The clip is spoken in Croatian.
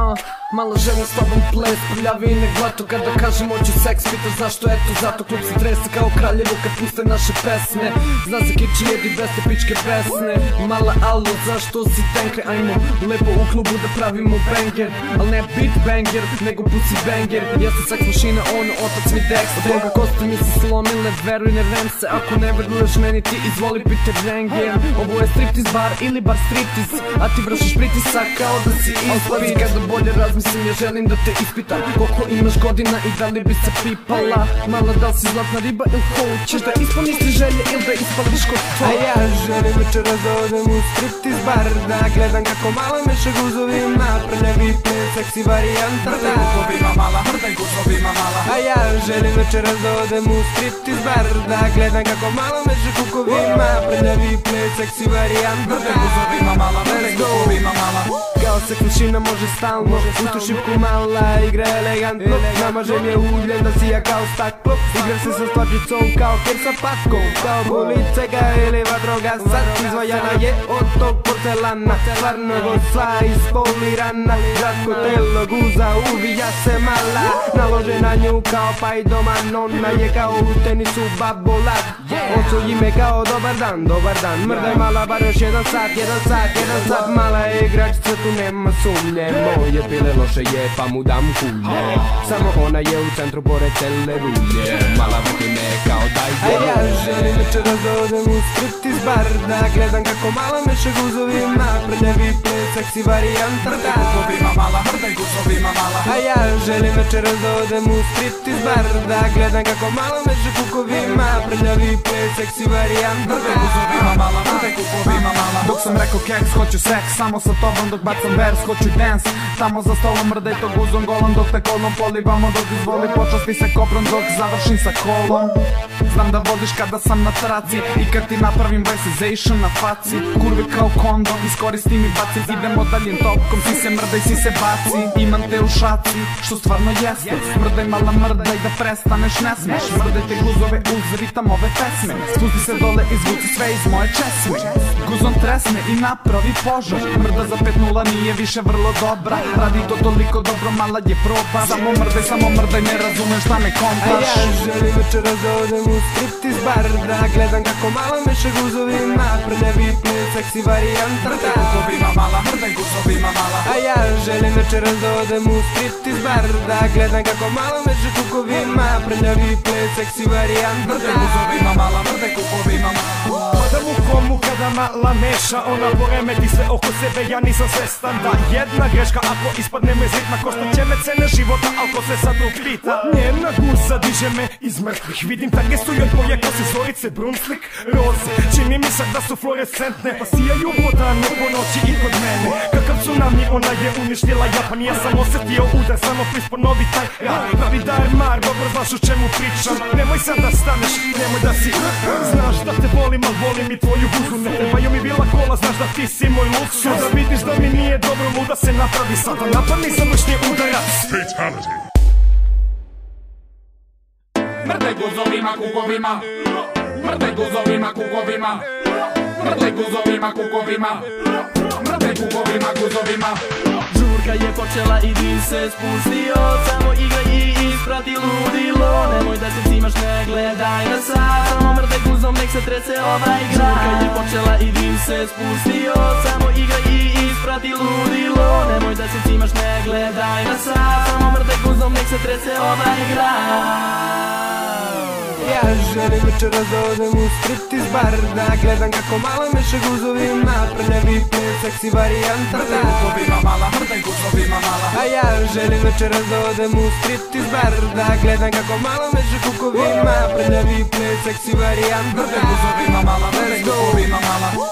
uh, Malo želim s tobom ples, prljavi i neglato Kada kažem hoću seks, pitaš zašto, eto zato Klub se trese kao kraljevo kad puste naše pesme. Zna se kiči jedi beste pičke pesne Mala alo, zašto si tenkre, ajmo Lepo u klubu da pravimo banger. Al ne beat banger, nego pussy banger. Ja sam seks mašina, ono, otac mi Dexter. Boga kosti mi se slomile, veruj ne rem se. Ako ne veruješ meni ti izvoli Peter Rengen Ovo je striptiz bar ili bar striptiz A ti vršiš pritisak kao da si Kada bolje razmislim ja želim da te ispitam. Koliko imaš godina i da li bi se pipala Mala da li si zlatna riba ili hoćeš da ispuniš ti želje ili da ispališ kod to A ja želim večeras da odem u striptiz bar Da gledam kako malo meša guzovima. Prljavi plen, seksi varijanta da. Guzovima mala, mrdaj guzovima mala. A ja želim večeras da odem u striptiz bar Da gledam kako malo meša kukovima. Prljavi plen, seksi varijanta Mrdaj guzovima mala, se kućina može stalno U tu šipku mala igra elegantno. Namažem je ugljen da sija kao staklo. Igra se sa stvačicom kao ker sa patkom. Kao policajka ili vatrogasac Izvajana je od tog porcelana. Stvarno gosla ispolirana Kratko telo guza uvija se mala. Nalože na nju kao pa i doma Nona je kao u tenisu babolat Ocu ime kao dobar dan, dobar dan. Mrdaj mala bar još jedan sat, jedan sat, jedan sat. Mala je igračica tu nema sumnje Moje pile loše je pa mu dam kulje. Samo ona je u centru pored cele rulje Mala vrti me kao večeras da odem u striptiz bar Da gledam kako mala meša guzovima Prljavi plen, seksi varijanta. Da Guzovima mala, mrdaj guzovima mala. A ja želim večeras da odem u striptiz bar Da gledam kako malo među kukovima Prljavi plen, seksi varijanta. Mrdaj guzovima mala, mrdaj kupovima mala. Dok sam rekao keks, hoću seks Samo sa tobom dok bacam vers, hoću dance. Tamo za stolom mrdaj to guzom golom Dok te kolom polivamo dok izvoli Počasti se koprom dok završim sa kolom. Znam da voliš kada sam na traci I kad ti napravim vice na faci Kurve kao kondom, iskoristim i bacim Idemo daljim topkom, si se mrdaj, si se baci. Imam te u šaci, što stvarno jeste. Mrdaj mala mrdaj da prestaneš, ne smeš. Mrdaj te guzove uz ritam ove pesme. Spusti se dole, izvuci sve iz moje česme tresne i napravi požar. Mrda za 5-0 nije više vrlo dobra. Radi to toliko dobro, mala je proba Samo mrdaj, samo mrdaj, ne razumeš šta me A kontaš ja želim večeras da odem u striptiz bar Da gledam kako malo meša guzovima. Prljavi plen, seksi varijanta da Guzovima mala, mrdaj guzovima mala. A ja želim večeras da odem u striptiz bar Da gledam kako malo među kukovima. Prljavi plen, seksi varijanta Mrdaj da guzovima mala, mrdaj kupovima mala. Padam u komu kada mala meša Ona poremeti sve oko sebe, ja nisam svestan Da jedna greška ako ispadne me zritma Košta će me cene života, al ko se sad upita Njena gusa diže me iz mrtvih Vidim tage su joj boje kose zorice Brunslik, roze Čini mi se da su fluorescentne Pa sijaju po po noći i kod mene. Kakav tsunami ona je uništila Japan Ja sam osjetio udar, samo plis ponovi taj rap Pravi dar mar, dobro znaš o čemu pričam. Nemoj sad da staneš, nemoj da si Znaš da te volim, al volim i tvoju guzu Ne trebaju mi bila kola, znaš da ti si moj luksuz Kada vidiš da mi nije dobro, luda se napravi Sada. Napadni završni udarac. Mrdaj guzovima, kukovima. Mrdaj guzovima, kukovima. Mrdaj guzovima, kukovima. Mrdaj kukovima, guzovima Žurka je počela i di se spustio. Samo igraj i isprati ludilo. Nemoj da se cimaš, ne gledaj na sat Samo mrdaj guzom, nek se trese ovaj grad. Žurka je počela i di se spustio. Samo igraj i isprati ludilo. Nemoj da se cimaš, ne gledaj na sat Samo mrdaj guzom, nek se trese ovaj grad Ja želim večeras da odem u striptiz bar Da gledam kako malo meša guzovima Prljavi plen, seksi varijanta. Da Kupovima mala, mrdaj guzovima mala. A ja želim večeras da odem u striptiz bar Da gledam kako malo meša kukovima Prljavi plen, seksi varijanta. Da guzovima mala, mrdaj kupovima mala